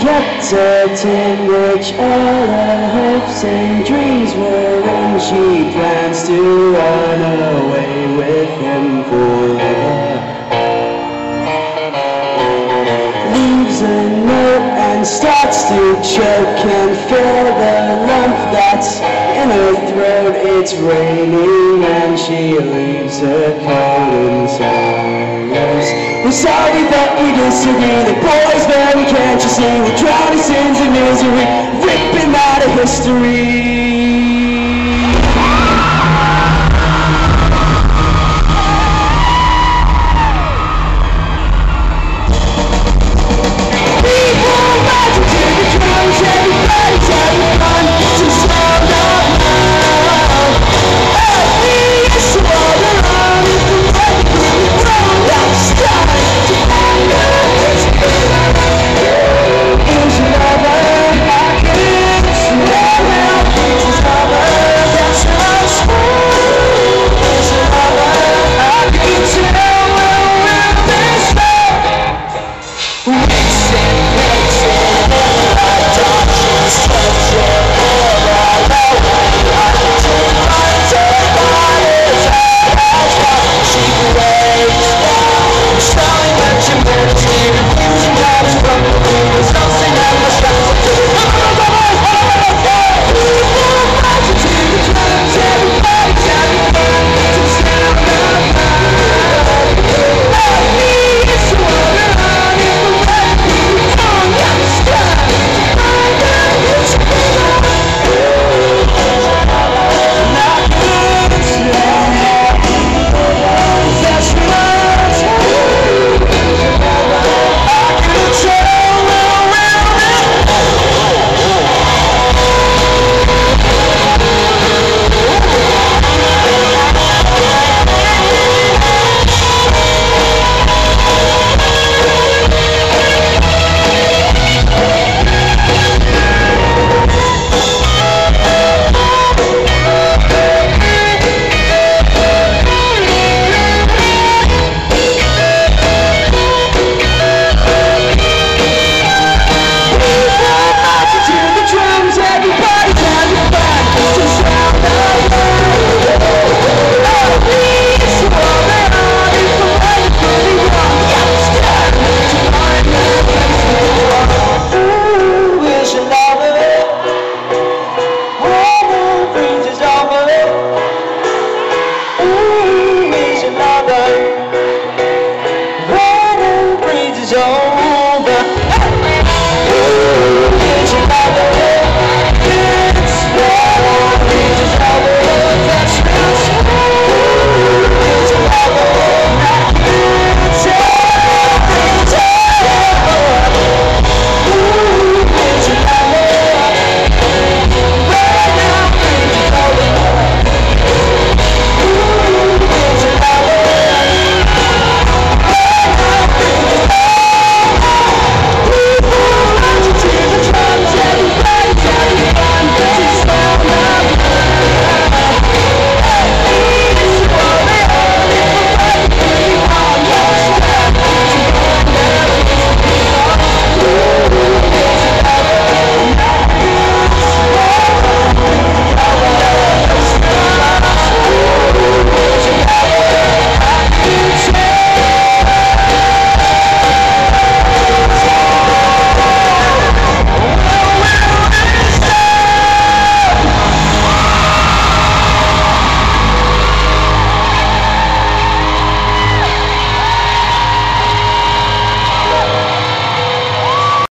Kept certain which all her hopes and dreams were in. She plans to run away with him forever. Leaves a note and starts to choke and feel the lump that's in her throat. It's raining and she leaves her coat in silence. Sorry that we disagree. The boys, man, can't you see? We're drowning sins and misery, ripping out of history.